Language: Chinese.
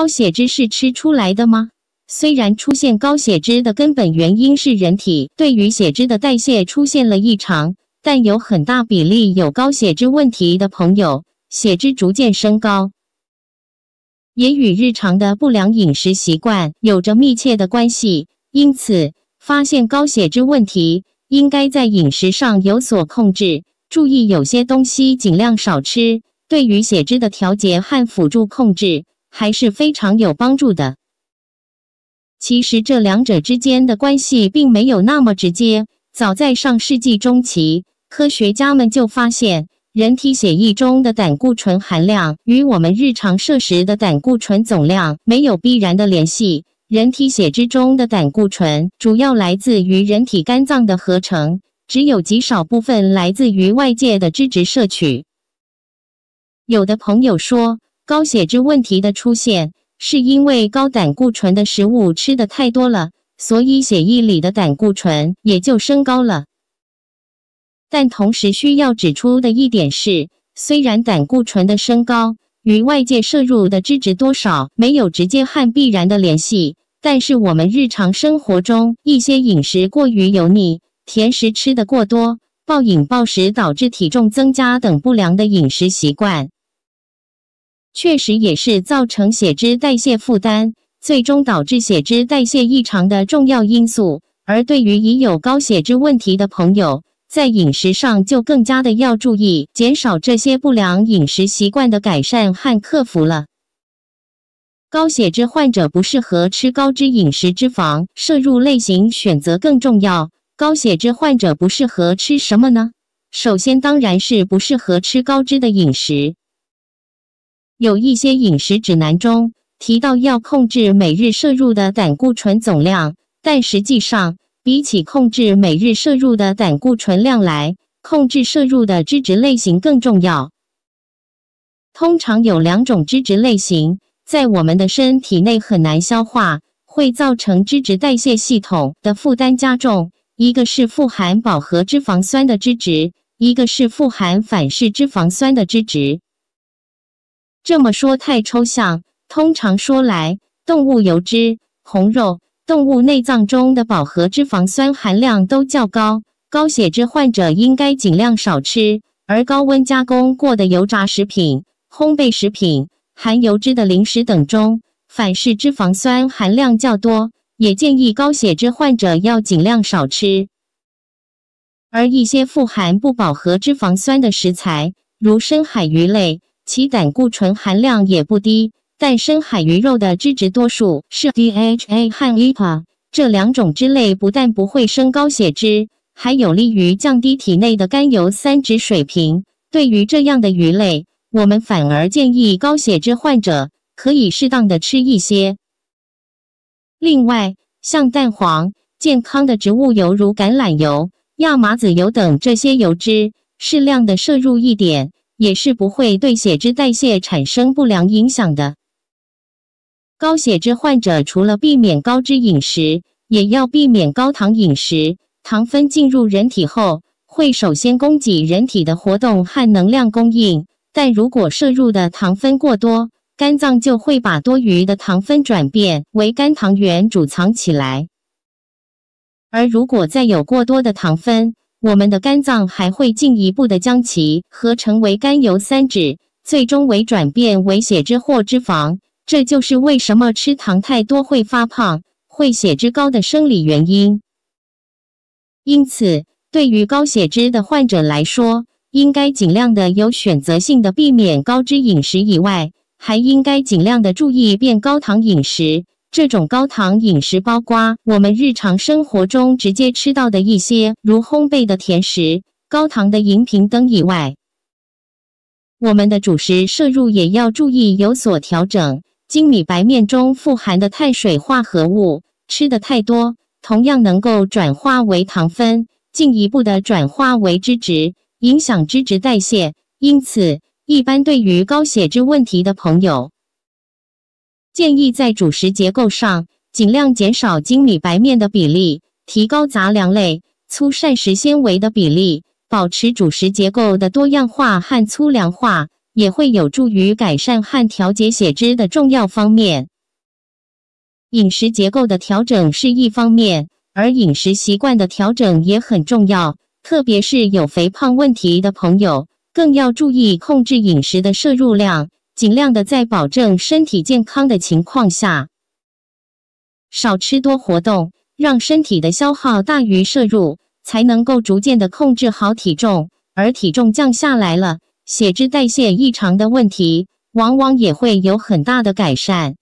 高血脂是吃出来的吗？虽然出现高血脂的根本原因是人体对于血脂的代谢出现了异常，但有很大比例有高血脂问题的朋友，血脂逐渐升高，也与日常的不良饮食习惯有着密切的关系。因此，发现高血脂问题，应该在饮食上有所控制，注意有些东西尽量少吃，对于血脂的调节和辅助控制还是非常有帮助的。其实这两者之间的关系并没有那么直接。早在上世纪中期，科学家们就发现，人体血液中的胆固醇含量与我们日常摄食的胆固醇总量没有必然的联系。人体血脂中的胆固醇主要来自于人体肝脏的合成，只有极少部分来自于外界的脂质摄取。有的朋友说，高血脂问题的出现。是因为高胆固醇的食物吃的太多了，所以血液里的胆固醇也就升高了。但同时需要指出的一点是，虽然胆固醇的升高与外界摄入的脂质多少没有直接和必然的联系，但是我们日常生活中一些饮食过于油腻、甜食吃的过多、暴饮暴食导致体重增加等不良的饮食习惯。确实也是造成血脂代谢负担，最终导致血脂代谢异常的重要因素。而对于已有高血脂问题的朋友，在饮食上就更加的要注意，减少这些不良饮食习惯的改善和克服了。高血脂患者不适合吃高脂饮食，脂肪摄入类型选择更重要。高血脂患者不适合吃什么呢？首先当然是不适合吃高脂的饮食。有一些饮食指南中提到要控制每日摄入的胆固醇总量，但实际上，比起控制每日摄入的胆固醇量来，控制摄入的脂质类型更重要。通常有两种脂质类型在我们的身体内很难消化，会造成脂质代谢系统的负担加重。一个是富含饱和脂肪酸的脂质，一个是富含反式脂肪酸的脂质。这么说太抽象。通常说来，动物油脂、红肉、动物内脏中的饱和脂肪酸含量都较高，高血脂患者应该尽量少吃。而高温加工过的油炸食品、烘焙食品、含油脂的零食等中，反式脂肪酸含量较多，也建议高血脂患者要尽量少吃。而一些富含不饱和脂肪酸的食材，如深海鱼类。其胆固醇含量也不低，但深海鱼肉的脂质多数是 DHA 和 EPA 这两种脂类，不但不会升高血脂，还有利于降低体内的甘油三酯水平。对于这样的鱼类，我们反而建议高血脂患者可以适当的吃一些。另外，像蛋黄、健康的植物油如橄榄油、亚麻籽油等这些油脂，适量的摄入一点。也是不会对血脂代谢产生不良影响的。高血脂患者除了避免高脂饮食，也要避免高糖饮食。糖分进入人体后，会首先供给人体的活动和能量供应，但如果摄入的糖分过多，肝脏就会把多余的糖分转变为肝糖原储藏起来。而如果再有过多的糖分，我们的肝脏还会进一步的将其合成为甘油三酯，最终为转变为血脂或脂肪。这就是为什么吃糖太多会发胖、会血脂高的生理原因。因此，对于高血脂的患者来说，应该尽量的有选择性的避免高脂饮食以外，还应该尽量的注意变高糖饮食。这种高糖饮食包括我们日常生活中直接吃到的一些，如烘焙的甜食、高糖的饮品等以外，我们的主食摄入也要注意有所调整。精米白面中富含的碳水化合物吃的太多，同样能够转化为糖分，进一步的转化为脂质，影响脂质代谢。因此，一般对于高血脂问题的朋友。建议在主食结构上尽量减少精米白面的比例，提高杂粮类、粗膳食纤维的比例，保持主食结构的多样化和粗粮化，也会有助于改善和调节血脂的重要方面。饮食结构的调整是一方面，而饮食习惯的调整也很重要，特别是有肥胖问题的朋友，更要注意控制饮食的摄入量，尽量的在保证身体健康的情况下，少吃多活动，让身体的消耗大于摄入，才能够逐渐的控制好体重。而体重降下来了，血脂代谢异常的问题，往往也会有很大的改善。